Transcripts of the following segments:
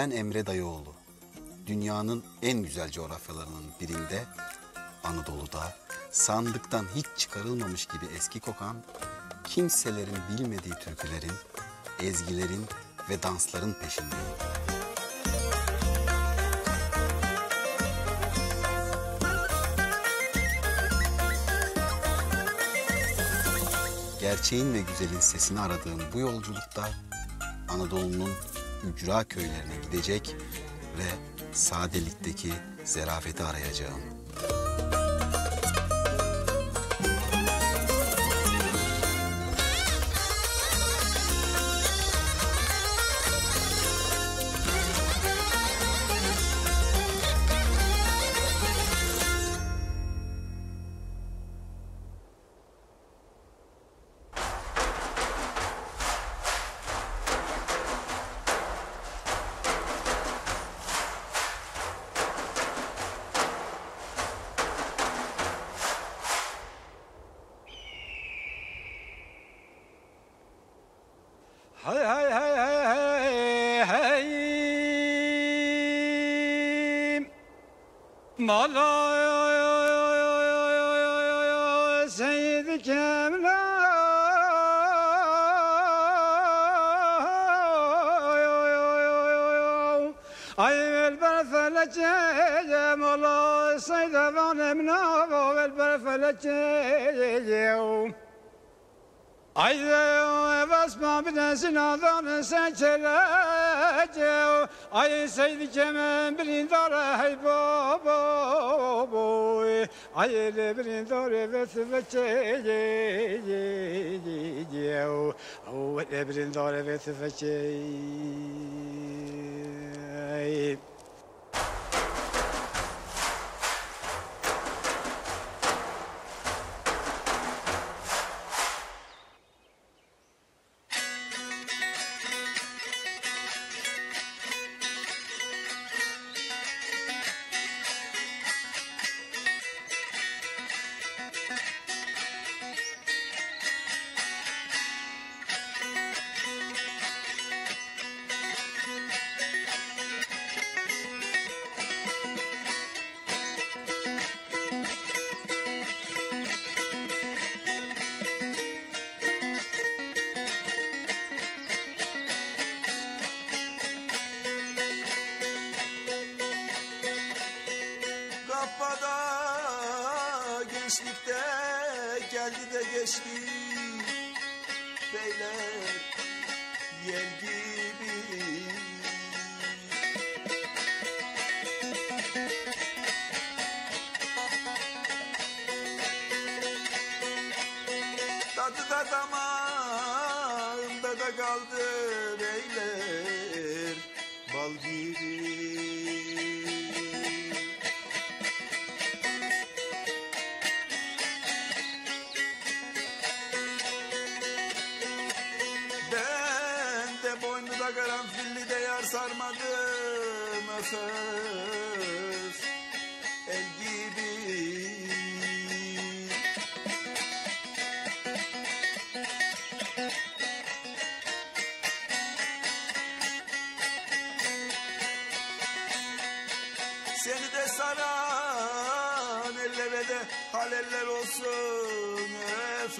Ben Emre Dayıoğlu. Dünyanın en güzel coğrafyalarının birinde, Anadolu'da sandıktan hiç çıkarılmamış gibi eski kokan, kimselerin bilmediği türkülerin, ezgilerin ve dansların peşindeyim. Gerçeğin ve güzelin sesini aradığım bu yolculukta Anadolu'nun ücra köylerine gidecek ve sadelikteki zerafeti arayacağım. Mala Seyyid Kemla Ay vel berfelece Mala Seyyid Vanemna Vel berfelece Ayde basma bir de sinadan seçelece Ay seydi kemen birindar hey baba boy. Ay ele birindar evet veçe O ele birindar evet veçe Kapada de geçti Beyler yer gibi. Tadı da damağımda da kaldı beyler boynuna karanfilli de yar sarmadım öf El gibi. Seni de saran ellere de haleller olsun öf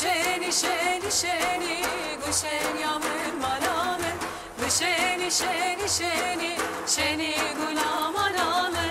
Şeni şeni şeni gülşen yavrum alamet Şeni şeni şeni şeni gulam alamet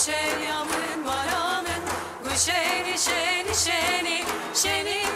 guşer yavrum varanın guşer şeni şeni şeni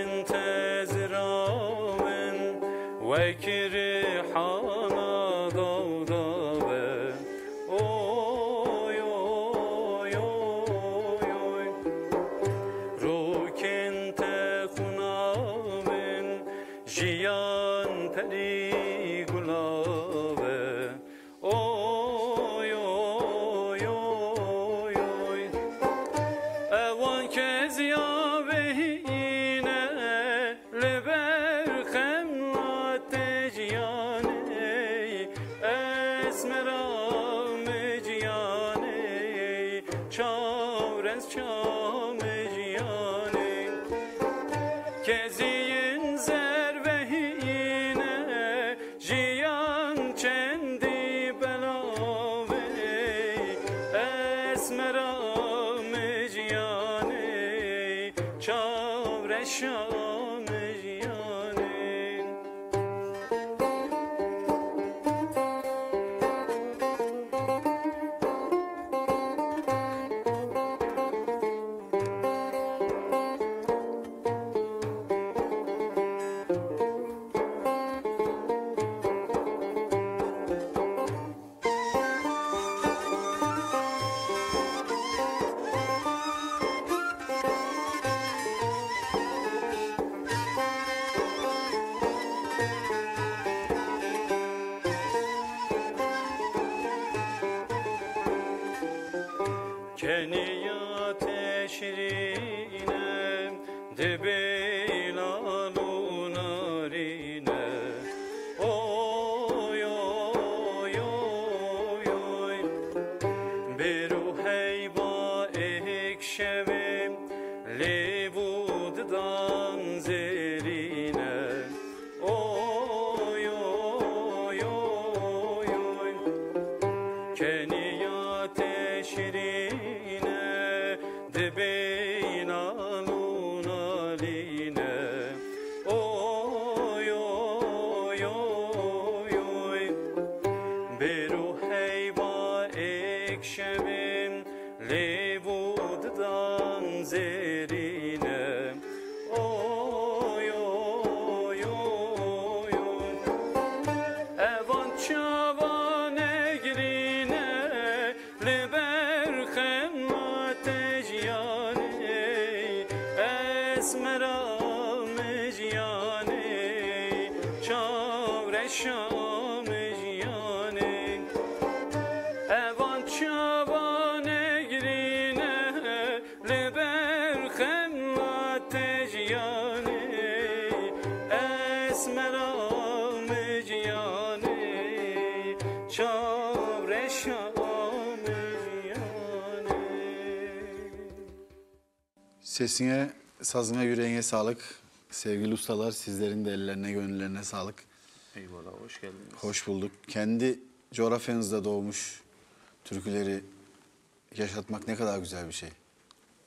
انتظر من وكر حال esmerame ciane çavreşan tejyane Esmera mejyane Çavreşa Sesine, sazına, yüreğine sağlık. Sevgili ustalar sizlerin de ellerine, gönüllerine sağlık. Eyvallah hoş geldiniz. Hoş bulduk. Kendi coğrafyanızda doğmuş türküleri yaşatmak ne kadar güzel bir şey.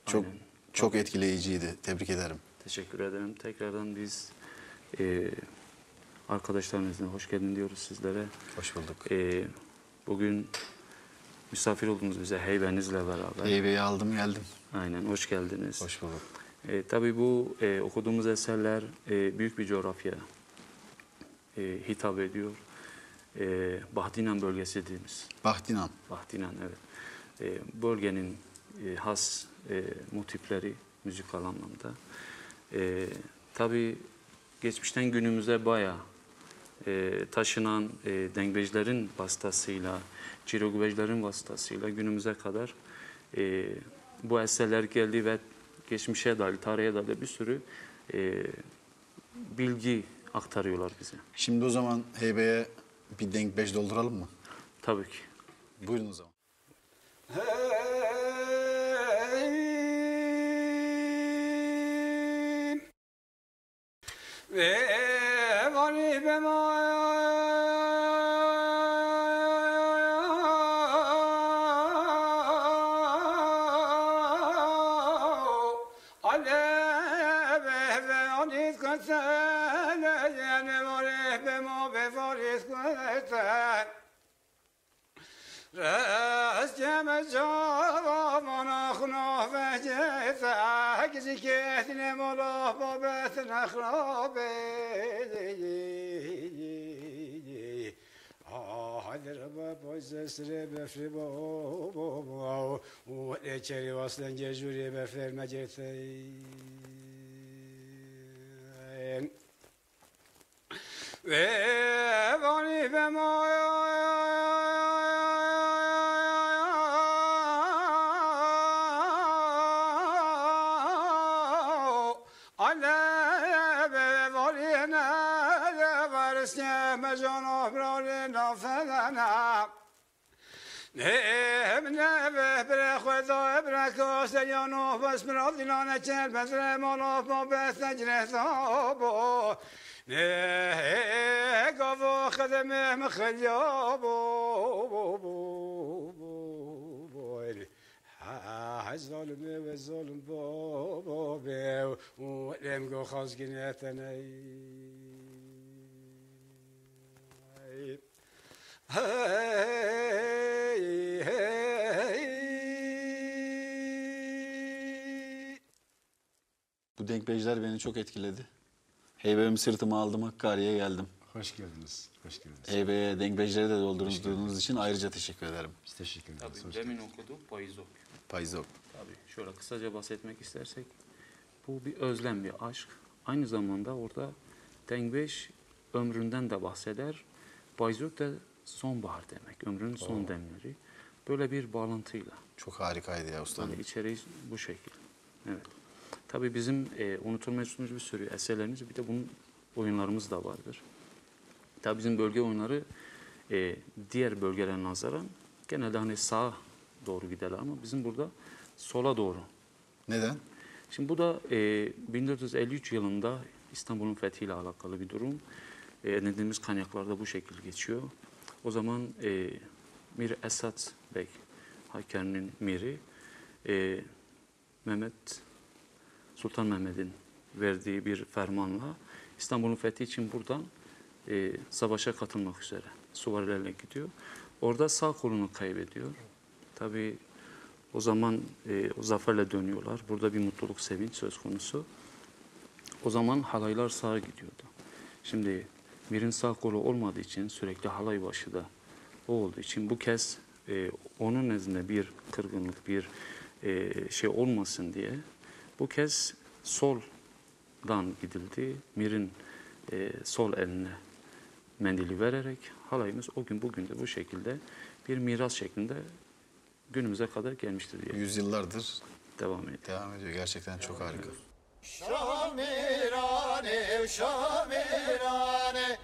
Çok Aynen. çok etkileyiciydi. Tebrik ederim. Teşekkür ederim. Tekrardan biz e, arkadaşlarınızla hoş geldin diyoruz sizlere. Hoş bulduk. E, bugün misafir oldunuz bize heybenizle beraber. Heybeyi aldım geldim. Aynen hoş geldiniz. Hoş bulduk. E, tabii bu e, okuduğumuz eserler e, büyük bir coğrafya e, hitap ediyor. E, Bahtinan bölgesi dediğimiz. Bahtinan. Bahtinan evet. E, bölgenin e, has e, motifleri müzikal anlamda. E, tabii geçmişten günümüze bayağı e, taşınan e, dengbejlerin vasıtasıyla, cirogubejlerin vasıtasıyla günümüze kadar e, bu eserler geldi ve geçmişe dair, tarihe dair bir sürü e, bilgi aktarıyorlar bize. Şimdi o zaman heybeye bir denk beş dolduralım mı? Tabii ki. Buyurun o zaman. Hey, ve babetine khrabe Hadir baba zesre befri baba O eçeri vaslen gecuri befer mecete Ve vani be Aleve بسنه مجان احبرار نافذنا نه نه به بر خدا بر کاس یانو بس مرا دلانه چل بزر مالا با بس نجره ثابو نه گاو خدم مخلیابو ها ظالم و ظالم بابا و ام گو خواست hey hey Bu denkbejler beni çok etkiledi. Heybemi sırtıma aldım Hakkari'ye geldim. Hoş geldiniz. Hoş geldiniz. Heybeye denkbejleri de doldurduğunuz için ayrıca teşekkür ederim. Biz teşekkür ederiz. Tabii Hoş demin okuduk Payızok. Payzok. Tabii şöyle kısaca bahsetmek istersek bu bir özlem, bir aşk. Aynı zamanda orada Dengbeş ömründen de bahseder. Bayzok da sonbahar demek, ömrünün son demleri. Böyle bir bağlantıyla. Çok harikaydı ya ustam. Yani içeriği bu şekil. Evet. Tabii bizim e, unutulmayacağımız bir sürü eserlerimiz, bir de bunun oyunlarımız da vardır. Tabii bizim bölge oyunları e, diğer bölgelere nazaran genelde hani sağa doğru giderler ama bizim burada sola doğru Neden? Şimdi bu da e, 1453 yılında İstanbul'un fethiyle alakalı bir durum. E, edindiğimiz kaynaklarda bu şekilde geçiyor. O zaman e, Mir Esat Bey, Hakkari'nin miri, e, Mehmet Sultan Mehmet'in verdiği bir fermanla İstanbul'un fethi için buradan e, savaşa katılmak üzere suvarilerle gidiyor. Orada sağ kolunu kaybediyor. Tabii o zaman e, o zaferle dönüyorlar. Burada bir mutluluk, sevinç söz konusu. O zaman halaylar sağa gidiyordu. Şimdi Mir'in sağ kolu olmadığı için sürekli halay başı da o olduğu için bu kez e, onun nezdinde bir kırgınlık, bir e, şey olmasın diye bu kez soldan gidildi. Mir'in e, sol eline mendili vererek halayımız o gün bugün de bu şekilde bir miras şeklinde günümüze kadar gelmiştir diye Yüzyıllardır devam ediyor. devam ediyor. Gerçekten çok harika. Şamirane, Şamirane,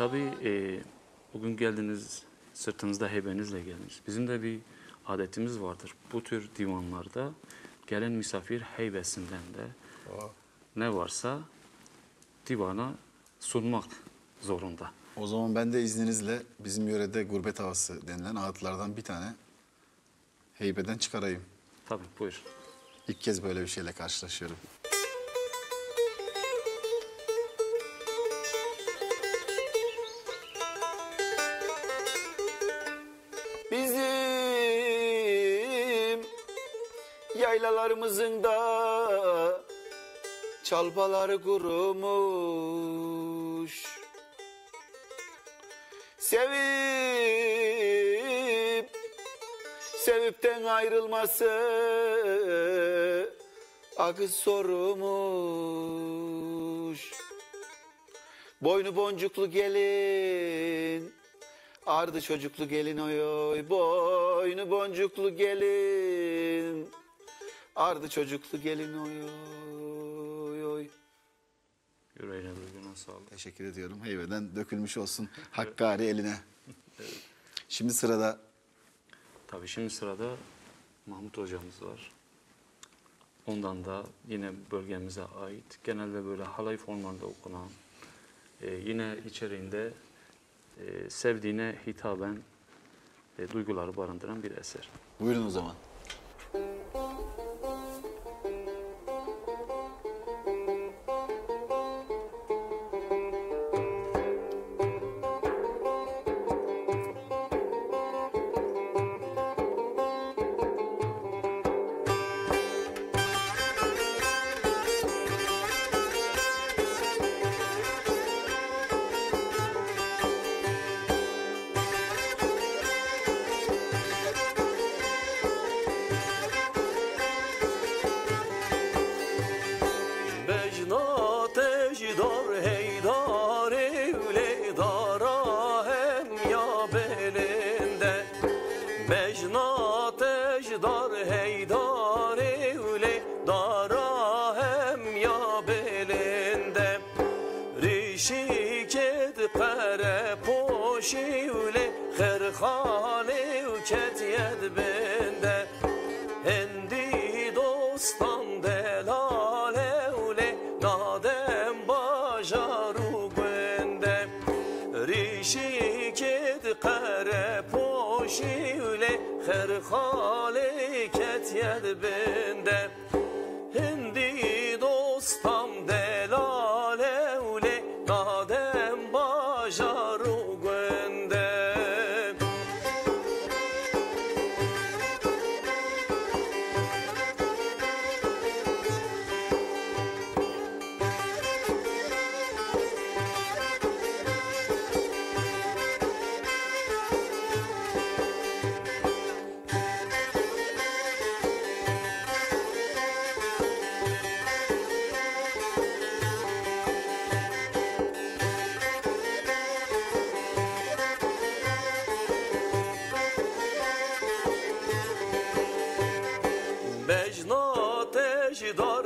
Tabii e, bugün geldiniz, sırtınızda heybenizle geldiniz. Bizim de bir adetimiz vardır. Bu tür divanlarda gelen misafir heybesinden de ne varsa divana sunmak zorunda. O zaman ben de izninizle bizim yörede gurbet havası denilen ağıtlardan bir tane heybeden çıkarayım. Tabii buyur. İlk kez böyle bir şeyle karşılaşıyorum. Yaylalarımızın da çalpaları kurumuş. Sevip sevipten ayrılması akı sorumuş. Boynu boncuklu gelin Ardı çocuklu gelin oy oy boynu boncuklu gelin Ardı çocuklu gelin oy oy oy Yüreğine duyguna sağlık. Teşekkür ediyorum. Heybeden dökülmüş olsun Hakkari eline. Şimdi sırada Tabii şimdi sırada Mahmut hocamız var. Ondan da yine bölgemize ait genelde böyle halay formlarında okunan e, yine içeriğinde e, sevdiğine hitaben e, duyguları barındıran bir eser. buyurun o zaman. Bajaru bende Rişiket kare poşi ule Kherkhale ket yed bende. Hindi dostam Nadem بجنات اجدار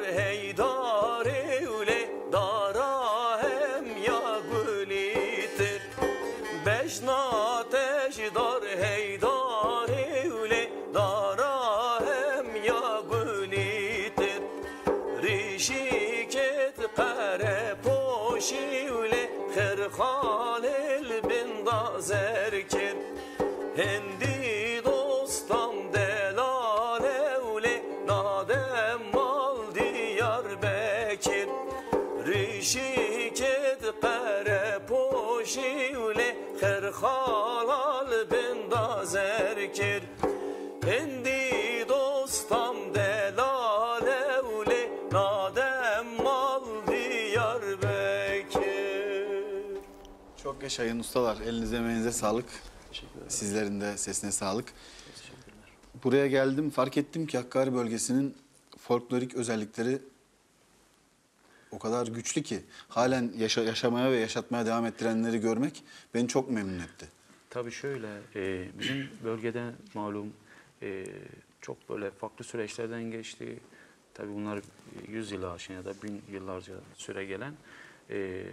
ule kherhalal bendazer kir Hendi dostam delale ule nadem mal diyar bekir Çok yaşayın ustalar. Elinize emeğinize sağlık. Sizlerin de sesine sağlık. Buraya geldim fark ettim ki Hakkari bölgesinin folklorik özellikleri o kadar güçlü ki halen yaşa- yaşamaya ve yaşatmaya devam ettirenleri görmek beni çok memnun etti. Tabii şöyle, e, bizim bölgede malum e, çok böyle farklı süreçlerden geçti. Tabii bunlar 100 yılı aşkın ya da bin yıllarca süre gelen. e,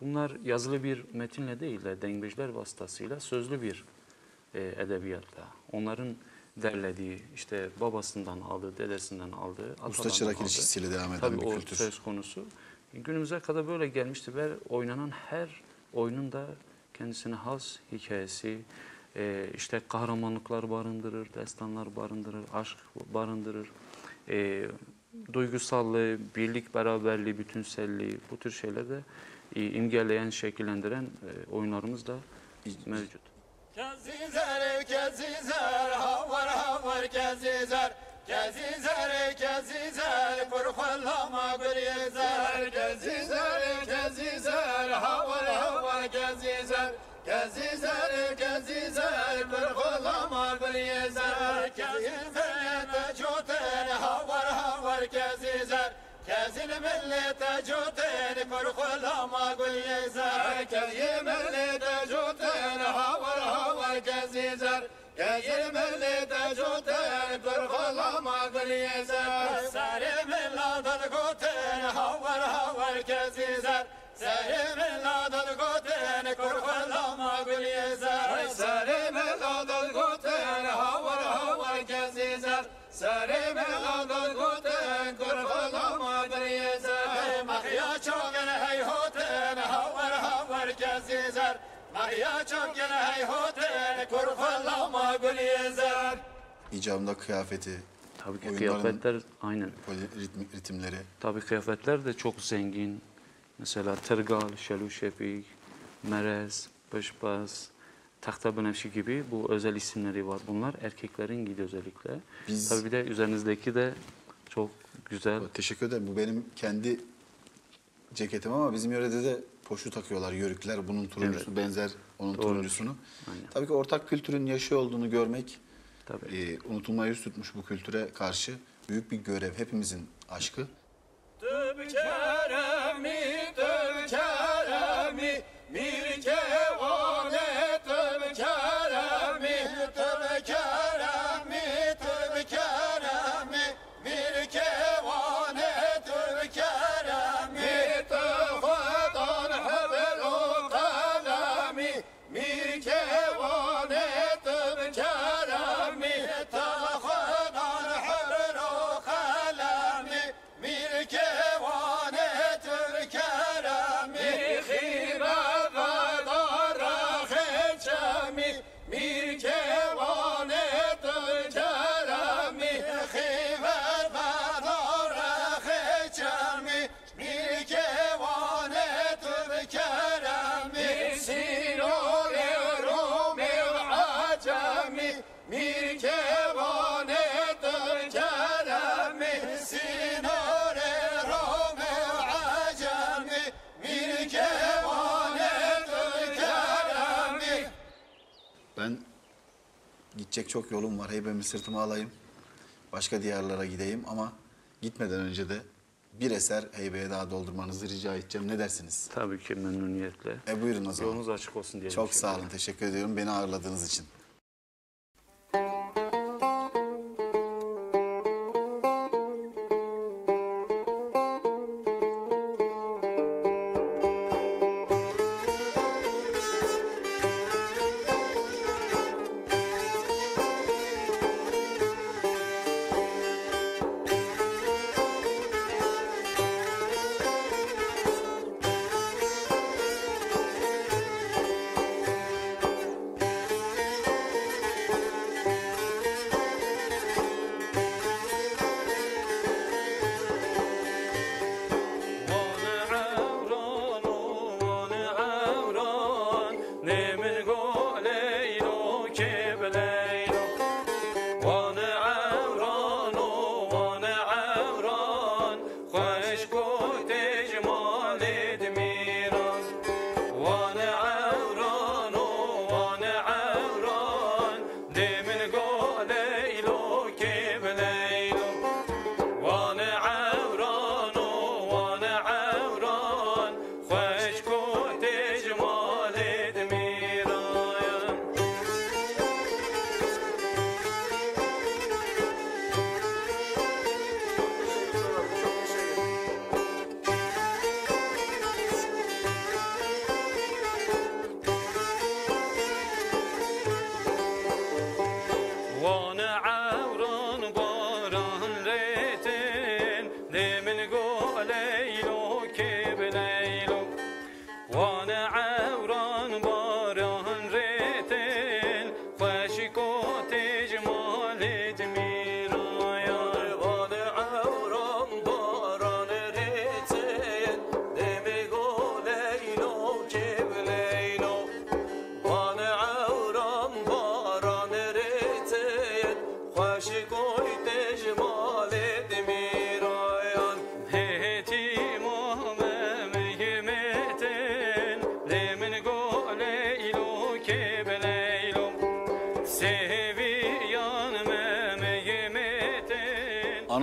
bunlar yazılı bir metinle değil de dengeciler vasıtasıyla sözlü bir e, edebiyatla. Onların derlediği, işte babasından aldığı, dedesinden aldığı, Usta çırak ilişkisiyle devam eden Tabii bir o kültür. söz konusu. Günümüze kadar böyle gelmişti ve oynanan her oyunun da kendisine has hikayesi, e, işte kahramanlıklar barındırır, destanlar barındırır, aşk barındırır. E, duygusallığı, birlik, beraberliği, bütünselliği bu tür şeyler de e, imgeleyen, şekillendiren oyunlarımız da mevcut. Kezizer, kezizer, havar havar kezizer. Kezizer, kezizer, kurfallama bir yezer. Kezizer, kezizer, havar havar kezizer. Kezizer, kezizer, kurfallama bir yezer. Kezizer, tecoten, havar havar kezizer. Kezil millete cuten, kurfallama gül yezer. Kezil millete cuten, havar havar kezizer. Kezil millete cuten, kurfallama gül yezer. Sari milladan cuten, havar havar kezizer. Sari milladan cuten, kurfallama gül yezer. Sari milladan cuten, havar havar kezizer. Sari milladan cuten, kurfallama gül yezer. İcabında kıyafeti, Tabii ki oyunların kıyafetler aynen. poli- ritmi- ritimleri. Tabii kıyafetler de çok zengin. Mesela tergal, şeluşepik, merez, pışpaz, tahta benefşi gibi bu özel isimleri var. Bunlar erkeklerin giydiği özellikle. Biz- Tabii bir de üzerinizdeki de çok güzel. Teşekkür ederim. Bu benim kendi ceketim ama bizim yörede de poşu takıyorlar yörükler. Bunun turuncusu benzer onun Doğru. turuncusunu. Aynen. Tabii ki ortak kültürün yaşıyor olduğunu görmek Tabii. e, unutulmaya yüz tutmuş bu kültüre karşı büyük bir görev. Hepimizin aşkı. Keremi, mir kevanetim keremi sinare rame acemi mir kevanetim keremi Ben gidecek çok yolum var. Heybemi sırtıma alayım. Başka diyarlara gideyim ama gitmeden önce de bir eser heybeye daha doldurmanızı rica edeceğim. Ne dersiniz? Tabii ki memnuniyetle. E buyurun o zaman. Yolunuz açık olsun diyelim. Çok sağ olun. Teşekkür ediyorum beni ağırladığınız için.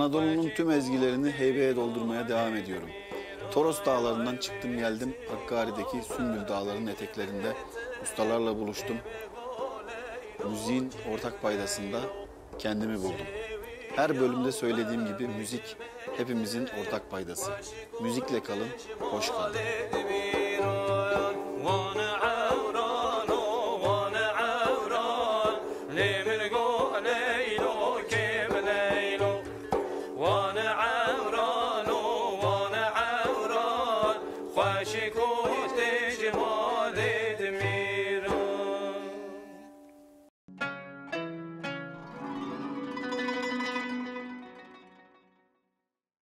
Anadolu'nun tüm ezgilerini heybeye doldurmaya devam ediyorum. Toros dağlarından çıktım geldim. Hakkari'deki Sümbül Dağları'nın eteklerinde ustalarla buluştum. Müziğin ortak paydasında kendimi buldum. Her bölümde söylediğim gibi müzik hepimizin ortak paydası. Müzikle kalın, hoş kalın.